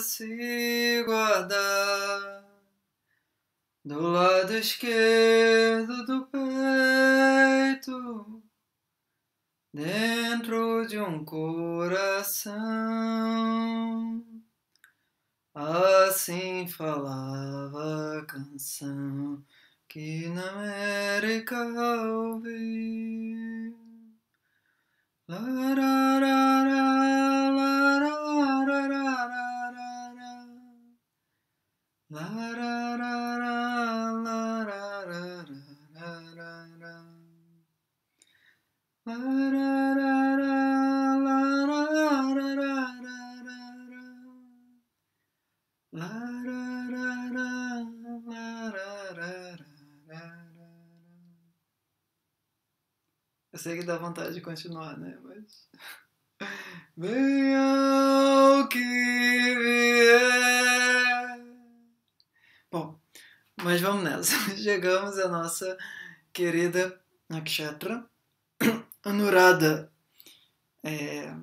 se guardar do lado esquerdo do peito, dentro de um coração. Assim falava a canção que na América ouvi. Eu sei que dá vontade de continuar, né? Mas. Venha o que vier. Bom, mas vamos nessa. Chegamos à nossa querida Nakshatra Anurada. É,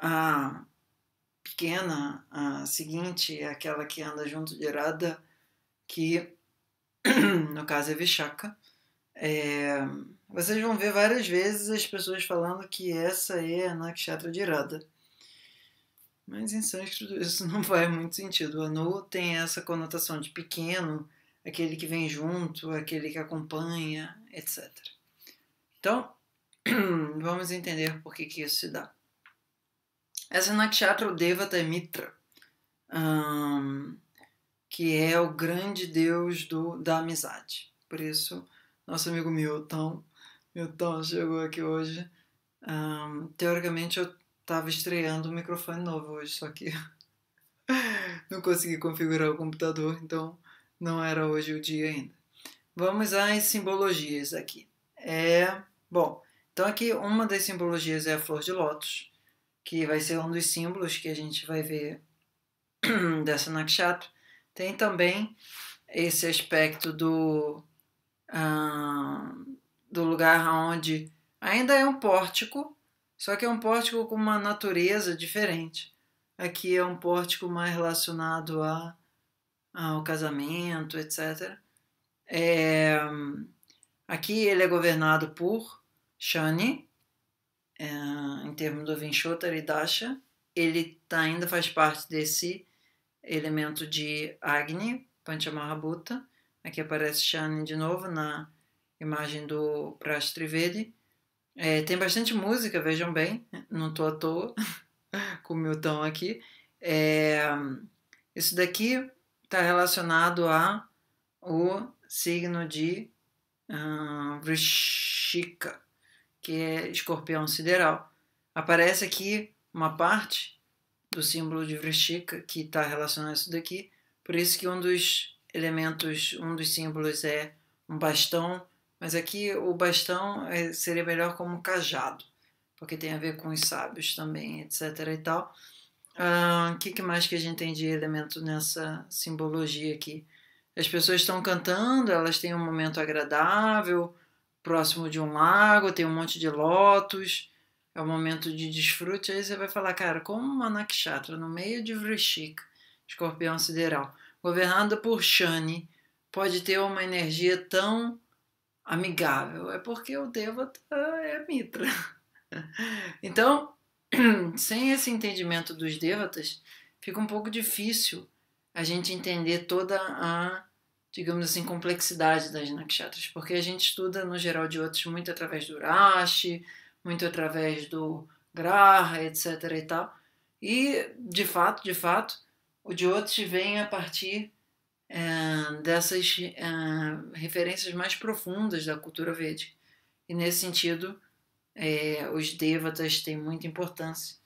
a pequena, a seguinte, é aquela que anda junto de Arada, que no caso é Vishaka. É, vocês vão ver várias vezes as pessoas falando que essa é a Nakshatra de Irada. Mas em sânscrito isso não faz muito sentido. Anu tem essa conotação de pequeno, aquele que vem junto, aquele que acompanha, etc. Então, vamos entender por que, que isso se dá. Essa Nakshatra, o Devata Mitra, um, que é o grande deus do, da amizade. Por isso, nosso amigo Milton então, chegou aqui hoje. Um, teoricamente, eu estava estreando um microfone novo hoje, só que não consegui configurar o computador, então não era hoje o dia ainda. Vamos às simbologias aqui. É, bom, então aqui uma das simbologias é a flor de lótus, que vai ser um dos símbolos que a gente vai ver dessa nakshatra. Tem também esse aspecto do do lugar onde ainda é um pórtico, só que é um pórtico com uma natureza diferente. Aqui é um pórtico mais relacionado a, ao casamento, etc. É, aqui ele é governado por Shani, é, em termos do Vinshottara e Dasha. Ele tá, ainda faz parte desse elemento de Agni, Panchamahabhuta. Aqui aparece Shani de novo na imagem do Prash Trivedi. É, tem bastante música, vejam bem, não estou à toa com o meu tom aqui. É, isso daqui está relacionado a o signo de uh, Vrishika, que é escorpião sideral. Aparece aqui uma parte do símbolo de Vrishika que está relacionado a isso daqui, por isso que um dos elementos, um dos símbolos é um bastão mas aqui o bastão é, seria melhor como cajado, porque tem a ver com os sábios também, etc. e tal. O que, que mais que a gente tem de elemento nessa simbologia aqui? As pessoas estão cantando, elas têm um momento agradável, próximo de um lago, tem um monte de lótus, é um momento de desfrute. Aí você vai falar, cara, como uma nakshatra no meio de Vrishika, escorpião sideral, governada por Shani, pode ter uma energia tão amigável, é porque o Devata é Mitra. Então, sem esse entendimento dos Devatas, fica um pouco difícil a gente entender toda a, digamos assim, complexidade das nakshatras, porque a gente estuda, no geral, de outros muito através do Rashi, muito através do Graha, etc. e tal. E, de fato, de fato, o de outros vem a partir é, dessas é, referências mais profundas da cultura védica. E nesse sentido, é, os devatas têm muita importância.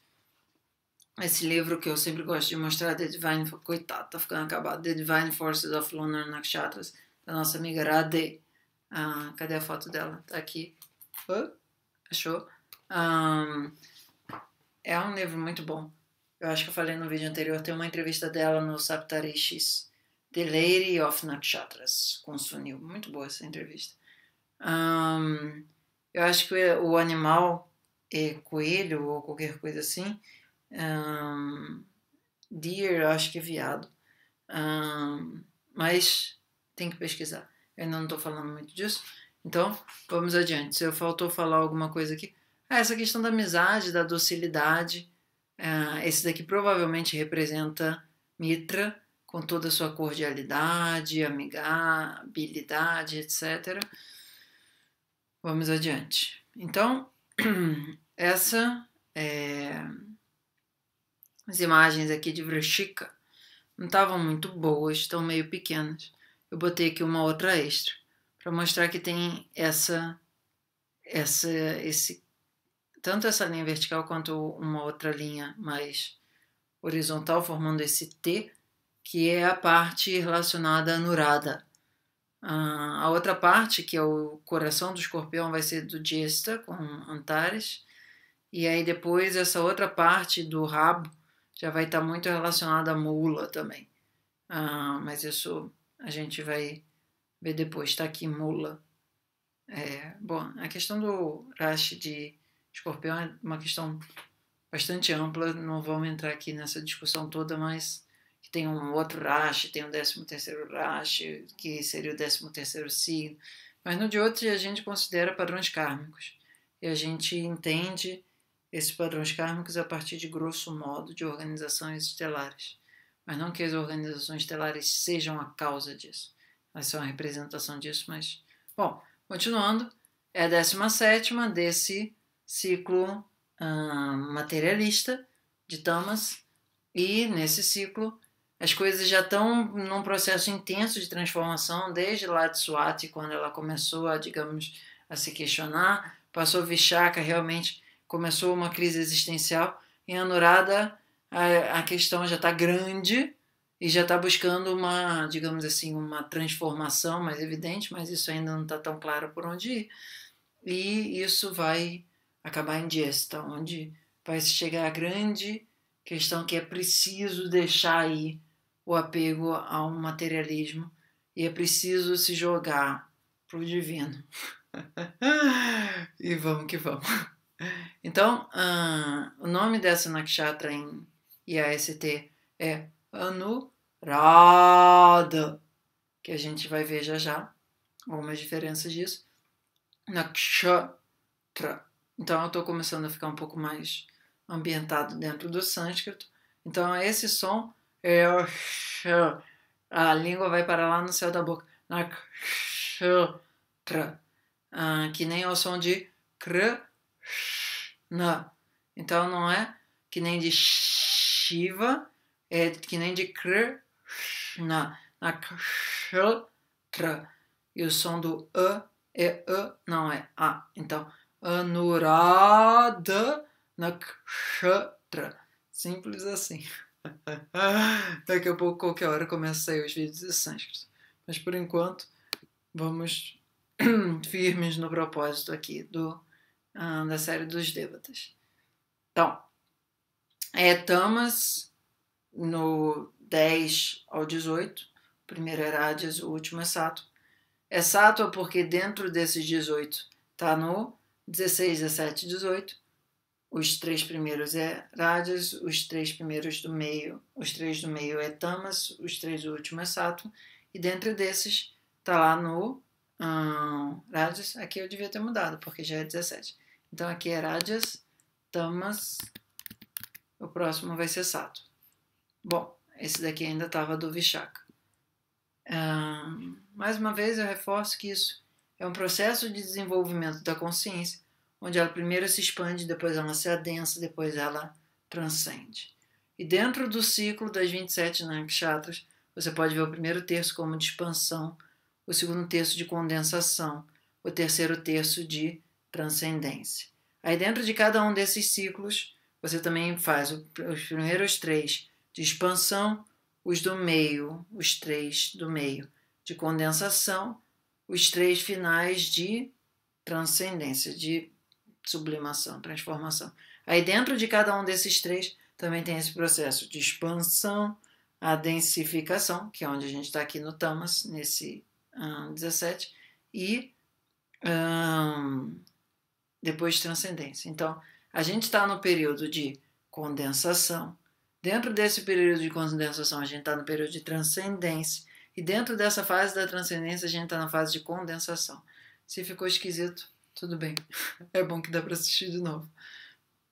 Esse livro que eu sempre gosto de mostrar, The Divine, coitado, tá ficando acabado, The Divine Forces of Lunar Nakshatras, da nossa amiga Radhe. Ah, cadê a foto dela? Tá aqui. Achou? Um, é um livro muito bom. Eu acho que eu falei no vídeo anterior, tem uma entrevista dela no Saptarishis The Lady of Nakshatras, com Sunil. Muito boa essa entrevista. Um, eu acho que o animal é coelho ou qualquer coisa assim. Um, deer, acho que é viado. Um, mas tem que pesquisar. Eu ainda não estou falando muito disso. Então, vamos adiante. Se eu faltou falar alguma coisa aqui. Ah, essa questão da amizade, da docilidade. Uh, esse daqui provavelmente representa Mitra, com toda a sua cordialidade, amigabilidade, etc. Vamos adiante. Então, essa é, as imagens aqui de Vrishika não estavam muito boas, estão meio pequenas. Eu botei aqui uma outra extra para mostrar que tem essa essa esse tanto essa linha vertical quanto uma outra linha mais horizontal formando esse T, que é a parte relacionada à Nurada. a outra parte, que é o coração do escorpião, vai ser do Jesta, com Antares. E aí depois essa outra parte do rabo já vai estar muito relacionada à mula também. mas isso a gente vai ver depois. Está aqui mula. É, bom, a questão do Rashi de escorpião é uma questão bastante ampla, não vamos entrar aqui nessa discussão toda, mas que tem um outro Rashi, tem um décimo terceiro Rashi, que seria o décimo terceiro signo. Mas no de outro a gente considera padrões kármicos. E a gente entende esses padrões kármicos a partir de grosso modo de organizações estelares. Mas não que as organizações estelares sejam a causa disso. Elas são a representação disso, mas... Bom, continuando, é a décima sétima desse ciclo uh, materialista de Tamas e nesse ciclo as coisas já estão num processo intenso de transformação desde lá de Swati, quando ela começou a, digamos, a se questionar, passou Vishaka, realmente começou uma crise existencial, em Anurada a, a questão já está grande e já está buscando uma, digamos assim, uma transformação mais evidente, mas isso ainda não está tão claro por onde ir. E isso vai acabar em Diesta, onde vai chegar a grande questão que é preciso deixar aí o apego ao materialismo e é preciso se jogar pro divino. e vamos que vamos. Então, uh, o nome dessa nakshatra em IAST é Anurada, que a gente vai ver já já algumas diferenças disso. Nakshatra então eu estou começando a ficar um pouco mais ambientado dentro do sânscrito. Então esse som é. A língua vai para lá no céu da boca. Ah, que nem o som de kr, na. Então não é que nem de Shiva, é que nem de kr, na. E o som do a é a, não é a. Então Anurada Nakshatra. Simples assim. Daqui a pouco, qualquer hora, sair os vídeos de sânscrito. Mas por enquanto, vamos firmes no propósito aqui do, uh, da série dos Devatas. Então, é Tamas no 10 ao 18. O primeiro é o último é Sato. É Sato porque dentro desses 18 está no 16, 17 18. Os três primeiros é Rajas, os três primeiros do meio, os três do meio é Tamas, os três últimos é Sato. E dentro desses tá lá no um, Rajas, aqui eu devia ter mudado, porque já é 17. Então aqui é Rajas, Tamas, o próximo vai ser Sato. Bom, esse daqui ainda estava do Vishaka. Um, mais uma vez eu reforço que isso é um processo de desenvolvimento da consciência, onde ela primeiro se expande, depois ela se adensa, depois ela transcende. E dentro do ciclo das 27 nakshatras, você pode ver o primeiro terço como de expansão, o segundo terço de condensação, o terceiro terço de transcendência. Aí dentro de cada um desses ciclos, você também faz os primeiros três de expansão, os do meio, os três do meio de condensação os três finais de transcendência, de sublimação, transformação. Aí dentro de cada um desses três também tem esse processo de expansão, a densificação, que é onde a gente está aqui no Tamas, nesse um, 17, e um, depois transcendência. Então, a gente está no período de condensação, Dentro desse período de condensação, a gente está no período de transcendência. E dentro dessa fase da transcendência, a gente está na fase de condensação. Se ficou esquisito, tudo bem. É bom que dá para assistir de novo.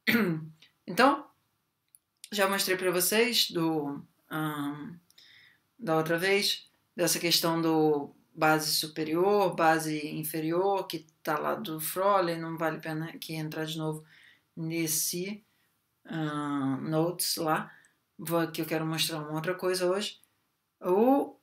Então, já mostrei para vocês do um, da outra vez dessa questão do base superior, base inferior, que está lá do Froley, não vale a pena aqui entrar de novo nesse uh, notes lá, que eu quero mostrar uma outra coisa hoje. O,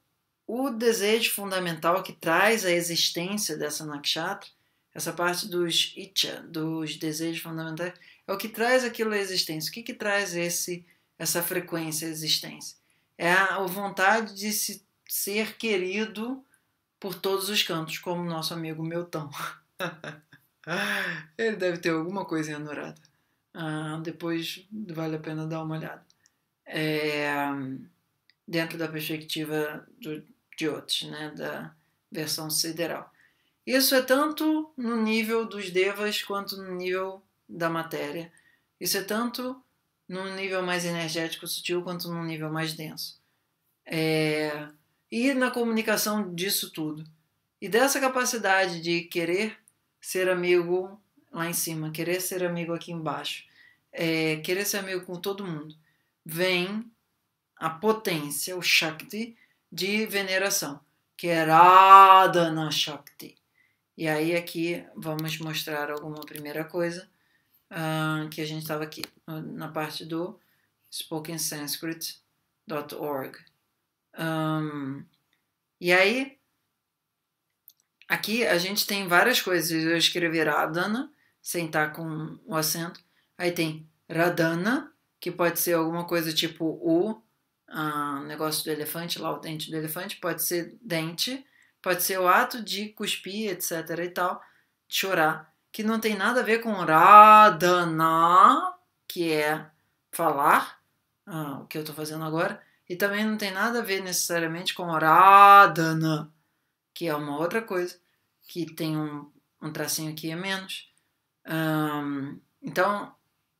o desejo fundamental que traz a existência dessa nakshatra, essa parte dos itcha, dos desejos fundamentais, é o que traz aquilo à existência. O que, que traz esse, essa frequência à existência? É a, a vontade de se, ser querido por todos os cantos, como nosso amigo Milton. Ele deve ter alguma coisa anurada. Ah, depois vale a pena dar uma olhada. É, dentro da perspectiva do, de outros, né, da versão sideral. Isso é tanto no nível dos devas quanto no nível da matéria. Isso é tanto num nível mais energético sutil quanto num nível mais denso. É, e na comunicação disso tudo. E dessa capacidade de querer ser amigo lá em cima, querer ser amigo aqui embaixo, é, querer ser amigo com todo mundo, vem a potência, o Shakti de veneração, que é Radhana Shakti. E aí aqui vamos mostrar alguma primeira coisa uh, que a gente estava aqui na parte do spokensanskrit.org. Um, e aí Aqui a gente tem várias coisas. Eu escrevi Radhana, sem estar com o acento. Aí tem Radhana, que pode ser alguma coisa tipo o ah, negócio do elefante, lá o dente do elefante. Pode ser dente, pode ser o ato de cuspir, etc e tal, de chorar. Que não tem nada a ver com Radhana, que é falar, ah, o que eu estou fazendo agora. E também não tem nada a ver necessariamente com Radhana, que é uma outra coisa, que tem um, um tracinho aqui a menos. Um, então,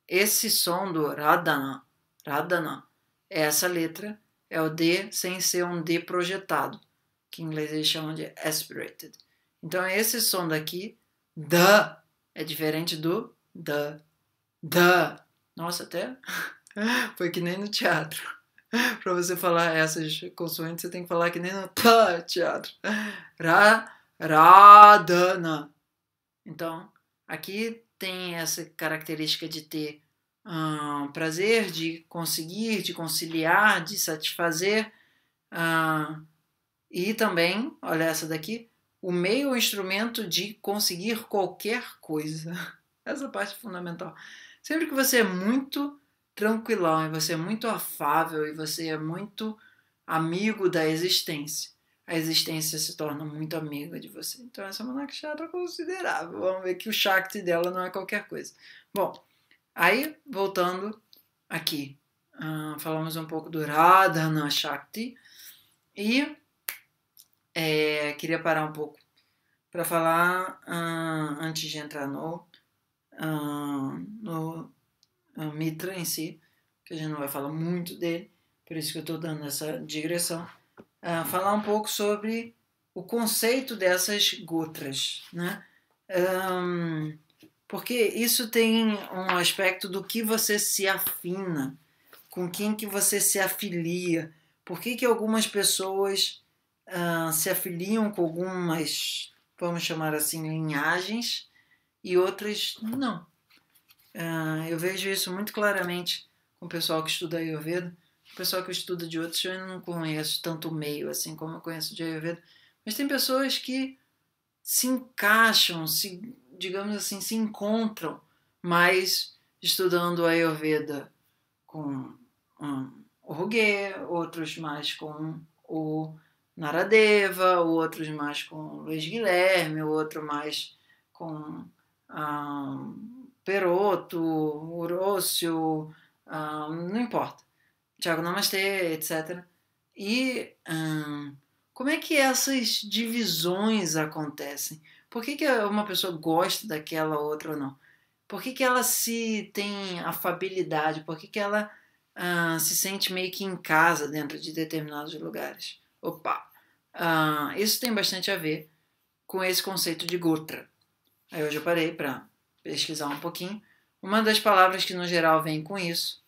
esse som do Radhana, é essa letra, é o D sem ser um D projetado, que em inglês eles chamam de aspirated. Então, esse som daqui, da, é diferente do da, da. Nossa, até foi que nem no teatro. para você falar essas consoantes, você tem que falar que nem no teatro. Ra, Radhana. Então, aqui tem essa característica de ter hum, prazer, de conseguir, de conciliar, de satisfazer. Hum, e também, olha essa daqui, o meio ou instrumento de conseguir qualquer coisa. Essa parte é fundamental. Sempre que você é muito tranquilão, e você é muito afável, e você é muito amigo da existência, a existência se torna muito amiga de você. Então essa é uma considerável. Vamos ver que o Shakti dela não é qualquer coisa. Bom, aí voltando aqui, uh, falamos um pouco do Radhana Shakti e é, queria parar um pouco para falar uh, antes de entrar no, uh, no Mitra em si, que a gente não vai falar muito dele, por isso que eu estou dando essa digressão, falar um pouco sobre o conceito dessas gotras, né? Um, porque isso tem um aspecto do que você se afina, com quem que você se afilia, por que, que algumas pessoas uh, se afiliam com algumas, vamos chamar assim, linhagens e outras não. Uh, eu vejo isso muito claramente com o pessoal que estuda Ayurveda. O pessoal que estuda de outros, eu não conheço tanto o meio assim como eu conheço de Ayurveda. Mas tem pessoas que se encaixam, se, digamos assim, se encontram mais estudando Ayurveda com um, o Ruguê, outros mais com o Naradeva, outros mais com o Luiz Guilherme, outro mais com um, Peroto, Horócio, um, não importa. Tiago Namastê, etc. E como é que essas divisões acontecem? Por que, que uma pessoa gosta daquela outra ou não? Por que, que ela se tem afabilidade? Por que, que ela uh, se sente meio que em casa dentro de determinados lugares. Opa! Uh, isso tem bastante a ver com esse conceito de Gotra. Aí hoje eu parei para pesquisar um pouquinho. Uma das palavras que no geral vem com isso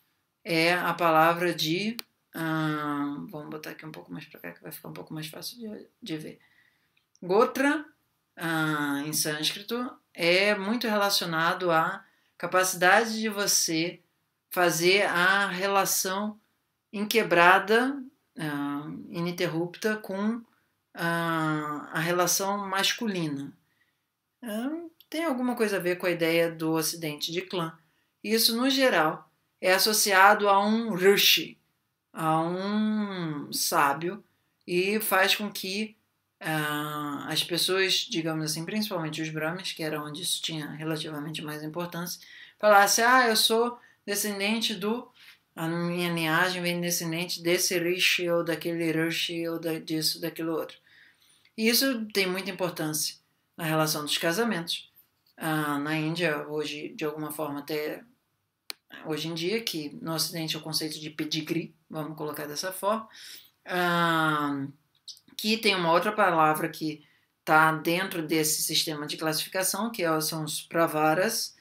é a palavra de. Uh, vamos botar aqui um pouco mais para cá que vai ficar um pouco mais fácil de, de ver. Gotra, uh, em sânscrito, é muito relacionado à capacidade de você fazer a relação inquebrada, uh, ininterrupta com uh, a relação masculina. Uh, tem alguma coisa a ver com a ideia do ocidente de clã. Isso, no geral, é associado a um rishi, a um sábio, e faz com que uh, as pessoas, digamos assim, principalmente os brahmas, que era onde isso tinha relativamente mais importância, falassem: Ah, eu sou descendente do. A minha linhagem vem descendente desse rishi ou daquele rishi ou da, disso, daquilo outro. E isso tem muita importância na relação dos casamentos. Ah, na Índia, hoje, de alguma forma, até hoje em dia, que no Ocidente é o conceito de pedigree, vamos colocar dessa forma, ah, que tem uma outra palavra que está dentro desse sistema de classificação, que é são os pravaras,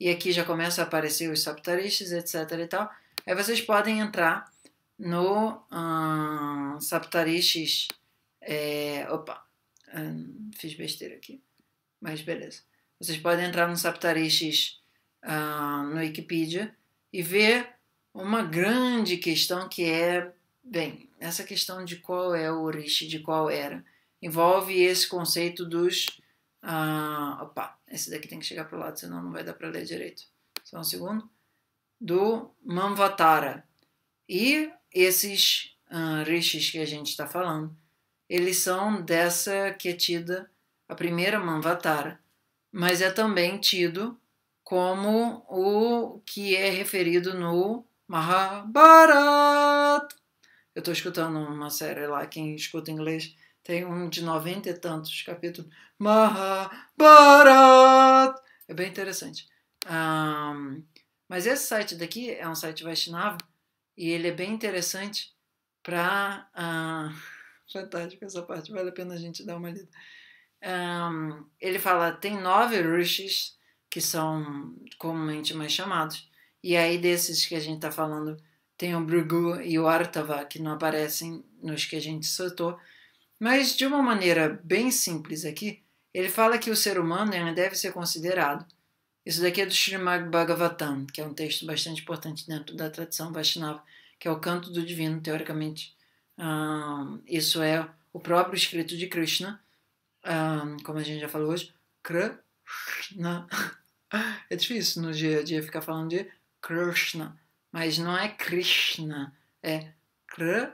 e aqui já começa a aparecer os saptaristas, etc. e tal. Aí vocês podem entrar no uh, saptaristas. É, opa, uh, fiz besteira aqui, mas beleza. Vocês podem entrar no saptaristas uh, no Wikipedia e ver uma grande questão que é, bem, essa questão de qual é o Rishi, de qual era, envolve esse conceito dos ah, opa, esse daqui tem que chegar para o lado, senão não vai dar para ler direito. Só um segundo. Do Manvatara. E esses uh, rishis que a gente está falando, eles são dessa que é tida a primeira Manvatara, mas é também tido como o que é referido no Mahabharata. Eu estou escutando uma série lá, quem escuta inglês tem um de noventa e tantos capítulos. Mahabharat! É bem interessante. Um, mas esse site daqui é um site Vaishnava e ele é bem interessante para. Uh, fantástico essa parte, vale a pena a gente dar uma lida. Um, ele fala: tem nove rishis que são comumente mais chamados, e aí desses que a gente está falando, tem o Brigu e o Artava, que não aparecem nos que a gente citou mas, de uma maneira bem simples aqui, ele fala que o ser humano deve ser considerado. Isso daqui é do Srimad Bhagavatam, que é um texto bastante importante dentro da tradição Vaishnava, que é o canto do divino, teoricamente. Um, isso é o próprio escrito de Krishna, um, como a gente já falou hoje. Krishna. É difícil no dia a dia ficar falando de Krishna, mas não é Krishna, é Kr.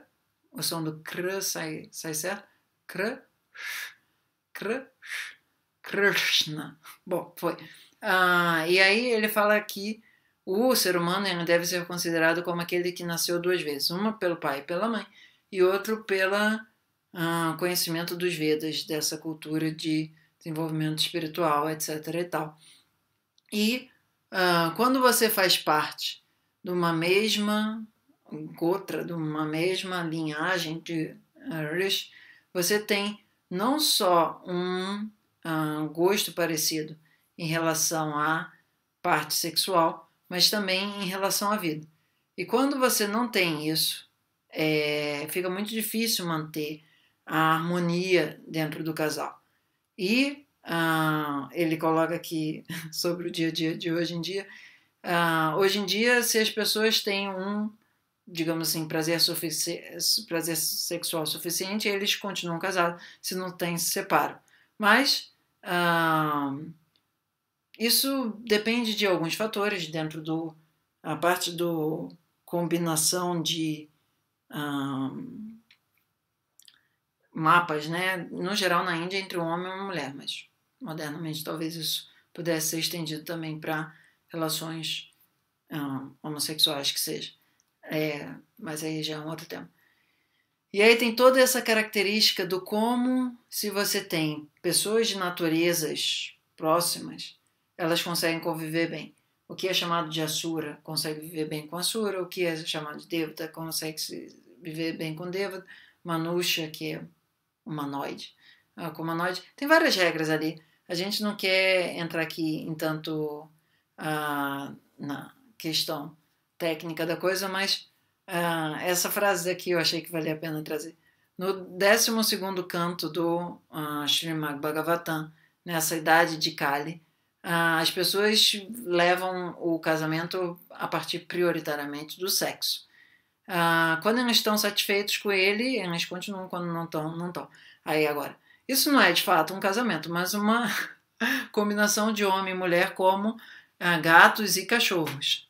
O som do Kr sai, sai certo Kr, Kr, Krishna. Bom, foi. Ah, e aí ele fala que o ser humano deve ser considerado como aquele que nasceu duas vezes, uma pelo pai e pela mãe, e outro pelo ah, conhecimento dos Vedas, dessa cultura de desenvolvimento espiritual, etc. e tal. E ah, quando você faz parte de uma mesma gotra, de uma mesma linhagem de Rish, você tem não só um uh, gosto parecido em relação à parte sexual, mas também em relação à vida. E quando você não tem isso, é, fica muito difícil manter a harmonia dentro do casal. E uh, ele coloca aqui sobre o dia a dia de hoje em dia. Uh, hoje em dia, se as pessoas têm um digamos assim, prazer, prazer sexual suficiente, eles continuam casados. Se não tem, se separam. Mas ah, isso depende de alguns fatores dentro do a parte do combinação de ah, mapas, né? No geral na Índia entre um homem e uma mulher, mas modernamente talvez isso pudesse ser estendido também para relações ah, homossexuais que seja. É, mas aí já é um outro tema. E aí tem toda essa característica do como, se você tem pessoas de naturezas próximas, elas conseguem conviver bem. o que é chamado de Asura consegue viver bem com Asura, o que é chamado de Devata consegue viver bem com Devata, Manusha, que é humanoide, uh, com humanoide. Tem várias regras ali. A gente não quer entrar aqui em tanto na questão técnica da coisa, mas essa frase aqui eu achei que valia a pena trazer. No 12 canto do uh, Srimad Bhagavatam, nessa idade de Kali, uh, as pessoas levam o casamento a partir prioritariamente do sexo. Uh, quando eles estão satisfeitos com ele, eles continuam, quando não estão, não estão. Aí agora, isso não é de fato um casamento, mas uma combinação de homem e mulher como gatos e cachorros.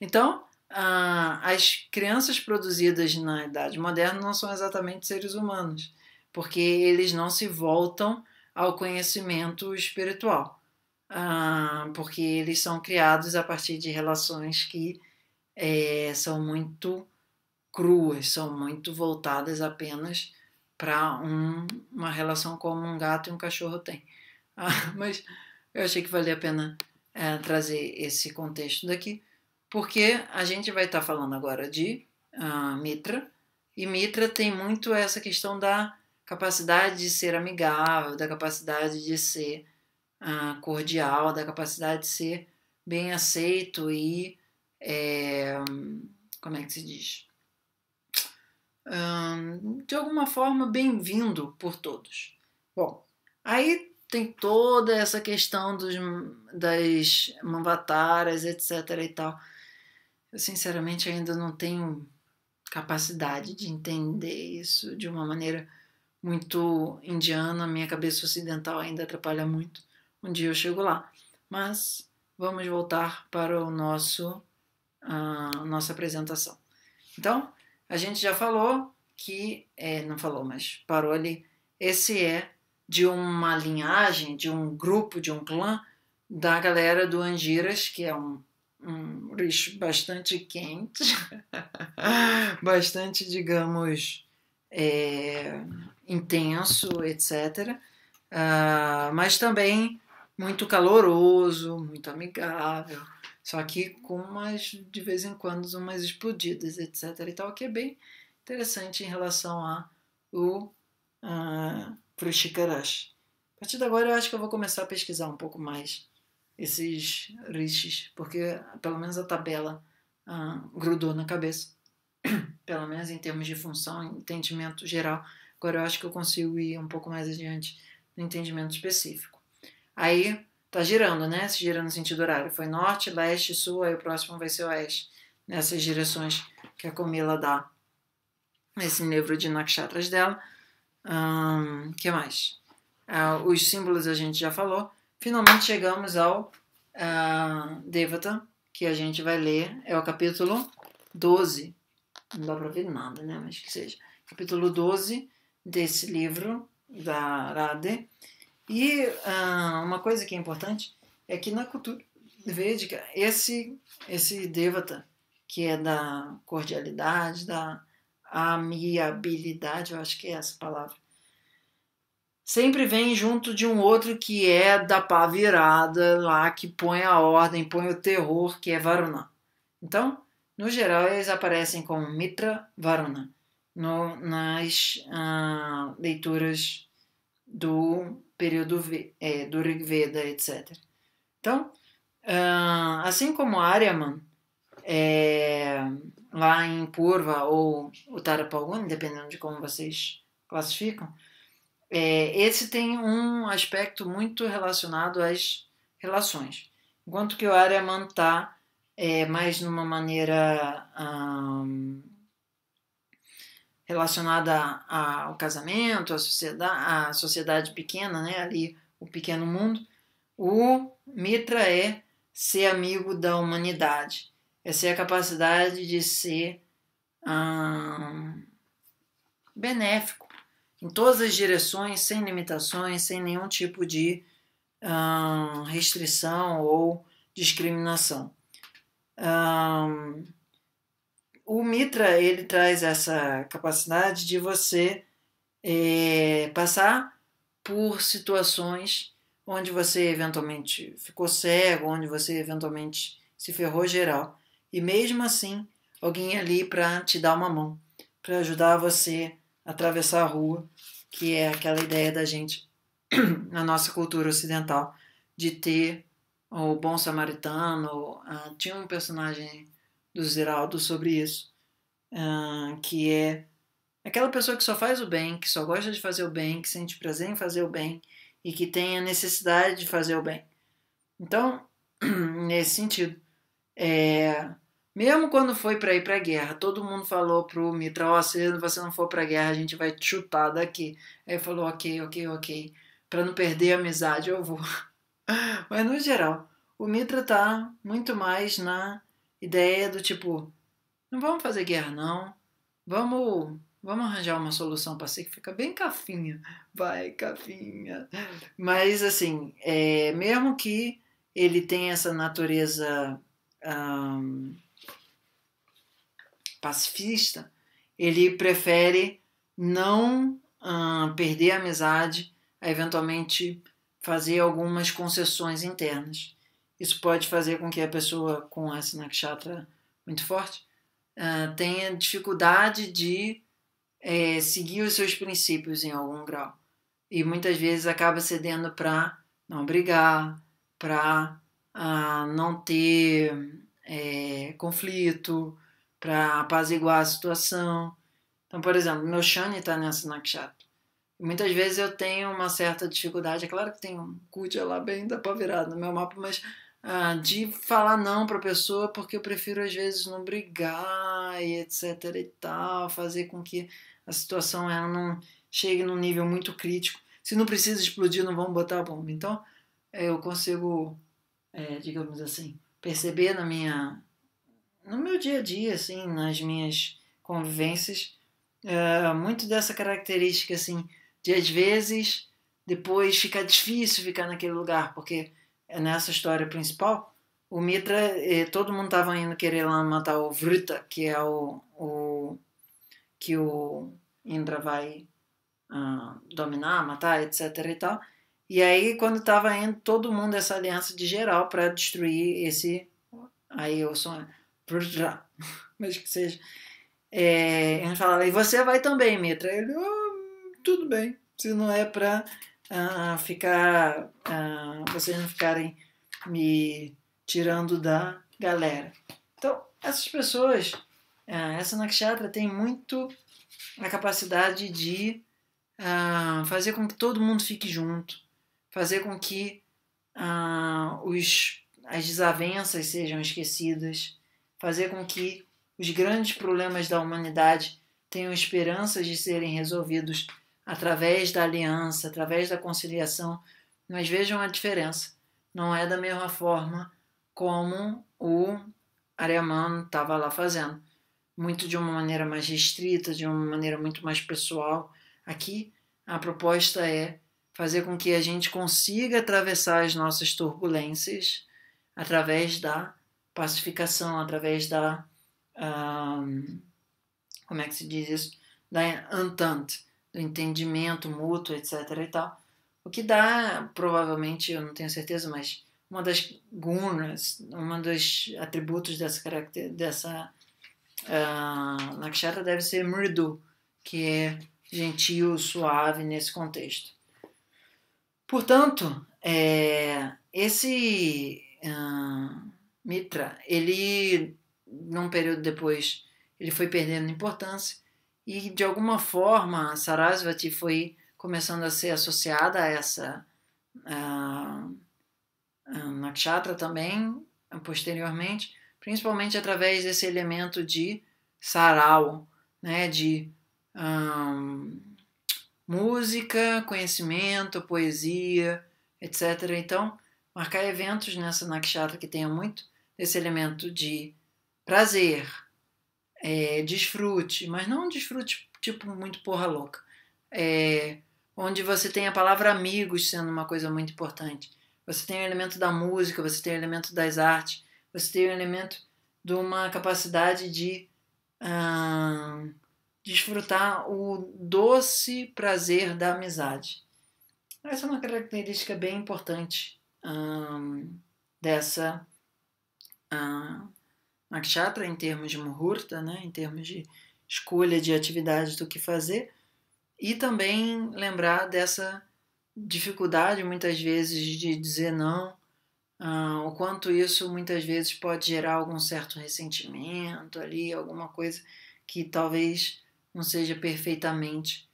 Então, ah, as crianças produzidas na Idade Moderna não são exatamente seres humanos, porque eles não se voltam ao conhecimento espiritual, ah, porque eles são criados a partir de relações que é, são muito cruas, são muito voltadas apenas para um, uma relação como um gato e um cachorro têm. Ah, mas eu achei que valia a pena é, trazer esse contexto daqui porque a gente vai estar tá falando agora de uh, Mitra, e Mitra tem muito essa questão da capacidade de ser amigável, da capacidade de ser uh, cordial, da capacidade de ser bem aceito e. É, como é que se diz? Um, de alguma forma, bem-vindo por todos. Bom, aí tem toda essa questão dos, das manvataras, etc. e tal. Eu sinceramente ainda não tenho capacidade de entender isso de uma maneira muito indiana. Minha cabeça ocidental ainda atrapalha muito. Um dia eu chego lá. Mas vamos voltar para o nosso a nossa apresentação. Então, a gente já falou que é, não falou, mas parou ali. Esse é de uma linhagem, de um grupo, de um clã da galera do Angiras, que é um um bastante quente, bastante, digamos, é, intenso, etc. Uh, ah, mas também muito caloroso, muito amigável, só que com umas, de vez em quando, umas explodidas, etc. e tal, que é bem interessante em relação a o uh, Frushikarash. A partir de agora eu acho que eu vou começar a pesquisar um pouco mais esses rishis, porque pelo menos a tabela ah, grudou na cabeça, pelo menos em termos de função, entendimento geral. Agora eu acho que eu consigo ir um pouco mais adiante no entendimento específico. Aí tá girando, né? Se gira no sentido horário. Foi norte, leste, sul, aí o próximo vai ser oeste. Nessas direções que a Comila dá nesse livro de nakshatras dela. Um, que mais? Uh, os símbolos a gente já falou. Finalmente chegamos ao uh, Devata, que a gente vai ler, é o capítulo 12. Não dá para ver nada, né? Mas que seja. Capítulo 12 desse livro da Radhe. E uh, uma coisa que é importante é que na cultura védica, esse, esse Devata, que é da cordialidade, da amiabilidade, eu acho que é essa palavra, sempre vem junto de um outro que é da pá virada lá, que põe a ordem, põe o terror, que é Varuna. Então, no geral, eles aparecem como Mitra Varuna no, nas uh, leituras do período é, do Rigveda, etc. Então, uh, assim como Aryaman, é, lá em Purva ou Uttarapalguna, dependendo de como vocês classificam, é, esse tem um aspecto muito relacionado às relações, enquanto que o Aryaman está é, mais numa maneira hum, relacionada ao casamento, à sociedade, à sociedade pequena, né, ali o pequeno mundo. O Mitra é ser amigo da humanidade, é ser a capacidade de ser hum, benéfico em todas as direções, sem limitações, sem nenhum tipo de hum, restrição ou discriminação. Hum, o Mitra ele traz essa capacidade de você é, passar por situações onde você eventualmente ficou cego, onde você eventualmente se ferrou geral. E mesmo assim, alguém ali para te dar uma mão, para ajudar você a atravessar a rua, que é aquela ideia da gente na nossa cultura ocidental de ter o bom samaritano. Uh, tinha um personagem do Zeraldo sobre isso, uh, que é aquela pessoa que só faz o bem, que só gosta de fazer o bem, que sente prazer em fazer o bem e que tem a necessidade de fazer o bem. Então, nesse sentido, é, mesmo quando foi para ir para a guerra, todo mundo falou pro Mitra: oh, se você não for para a guerra, a gente vai te chutar daqui. Aí ele falou: ok, ok, ok. Para não perder a amizade, eu vou. Mas no geral, o Mitra tá muito mais na ideia do tipo: não vamos fazer guerra, não. Vamos, vamos arranjar uma solução pacífica bem cafinha. Vai, cafinha. Mas assim, é, mesmo que ele tenha essa natureza. Pacifista, ele prefere não uh, perder a amizade, a eventualmente fazer algumas concessões internas. Isso pode fazer com que a pessoa com essa nakshatra muito forte uh, tenha dificuldade de é, seguir os seus princípios em algum grau. E muitas vezes acaba cedendo para não brigar, para uh, não ter é, conflito, para apaziguar a situação. Então, por exemplo, meu Shani está nessa nakshatra. Muitas vezes eu tenho uma certa dificuldade, é claro que tem um Kuja lá bem da pá virada no meu mapa, mas ah, de falar não para a pessoa porque eu prefiro às vezes não brigar e etc e tal, fazer com que a situação ela não chegue num nível muito crítico. Se não precisa explodir, não vamos botar a bomba. Então, eu consigo, é, digamos assim, perceber na minha no meu dia a dia, assim, nas minhas convivências, é, muito dessa característica, assim, de às vezes depois fica difícil ficar naquele lugar, porque nessa história principal, o Mitra, eh, todo mundo estava indo querer lá matar o Vrita, que é o, o que o Indra vai uh, dominar, matar, etc e tal. E aí, quando estava indo todo mundo essa aliança de geral para destruir esse aí eu sou mas que seja. É, gente fala, e você vai também, Mitra? Ele, oh, tudo bem, se não é para ah, ficar, uh, vocês não ficarem me tirando da galera. Então, essas pessoas, essa nakshatra tem muito a capacidade de fazer com que todo mundo fique junto, fazer com que os, as desavenças sejam esquecidas, fazer com que os grandes problemas da humanidade tenham esperanças de serem resolvidos através da aliança, através da conciliação. Mas vejam a diferença. Não é da mesma forma como o Ariaman estava lá fazendo. Muito de uma maneira mais restrita, de uma maneira muito mais pessoal. Aqui, a proposta é fazer com que a gente consiga atravessar as nossas turbulências através da pacificação, através da. Um, como é que se diz isso? Da entente, do entendimento mútuo, etc. e tal. O que dá, provavelmente, eu não tenho certeza, mas uma das gunas, uma dos atributos dessa caracter, dessa uh, nakshatra deve ser mridu, que é gentil, suave nesse contexto. Portanto, é, esse uh, Mitra, ele, num período depois, ele foi perdendo importância e, de alguma forma, Sarasvati foi começando a ser associada a essa nakshatra também, posteriormente, principalmente através desse elemento de sarau, né, de um, música, conhecimento, poesia, etc. Então, marcar eventos nessa nakshatra que tenha muito esse elemento de prazer, é, desfrute, mas não um desfrute tipo muito porra louca. É, onde você tem a palavra amigos sendo uma coisa muito importante. Você tem o elemento da música, você tem o elemento das artes, você tem o elemento de uma capacidade de hum, desfrutar o doce prazer da amizade. Essa é uma característica bem importante hum, dessa uh, nakshatra em termos de muhurta, né, em termos de escolha de atividades do que fazer, e também lembrar dessa dificuldade muitas vezes de dizer não, uh, o quanto isso muitas vezes pode gerar algum certo ressentimento ali, alguma coisa que talvez não seja perfeitamente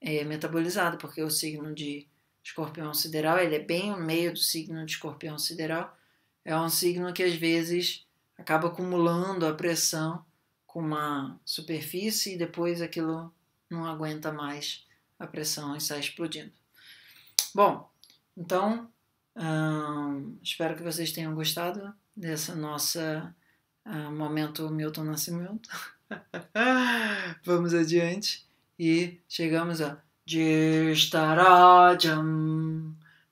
é, metabolizado, porque o signo de escorpião sideral ele é bem no meio do signo de escorpião sideral, é um signo que às vezes acaba acumulando a pressão com uma superfície e depois aquilo não aguenta mais a pressão e sai explodindo. Bom, então hum, espero que vocês tenham gostado dessa nossa uh, momento Milton Nascimento. Vamos adiante e chegamos a Jam.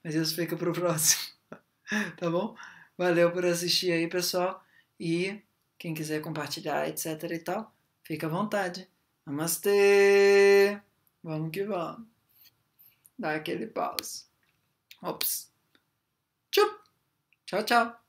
Mas isso fica para o próximo. tá bom? Valeu por assistir aí, pessoal. E quem quiser compartilhar, etc e tal, fica à vontade. Namastê! Vamos que vamos. Dá aquele pause. Ops. Tchup. Tchau, tchau.